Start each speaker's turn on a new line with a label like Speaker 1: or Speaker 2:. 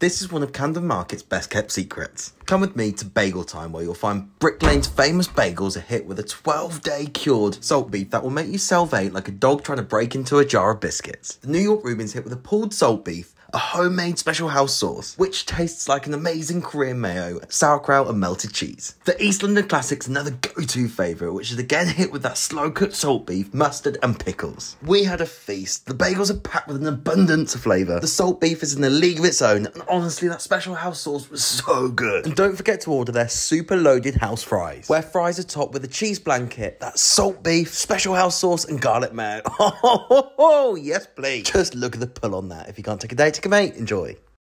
Speaker 1: This is one of Camden Market's best kept secrets. Come with me to Bagel Time where you'll find Brick Lane's famous bagels are hit with a 12 day cured salt beef that will make you salivate like a dog trying to break into a jar of biscuits. The New York Reuben's hit with a pulled salt beef a homemade special house sauce, which tastes like an amazing Korean mayo, sauerkraut, and melted cheese. The East London Classic's another go-to favourite, which is again hit with that slow-cooked salt beef, mustard, and pickles. We had a feast. The bagels are packed with an abundance of flavour. The salt beef is in a league of its own, and honestly, that special house sauce was so good. And don't forget to order their super loaded house fries, where fries are topped with a cheese blanket, that salt beef, special house sauce, and garlic mayo. Oh, yes, please. Just look at the pull on that. If you can't take a day to mate, enjoy.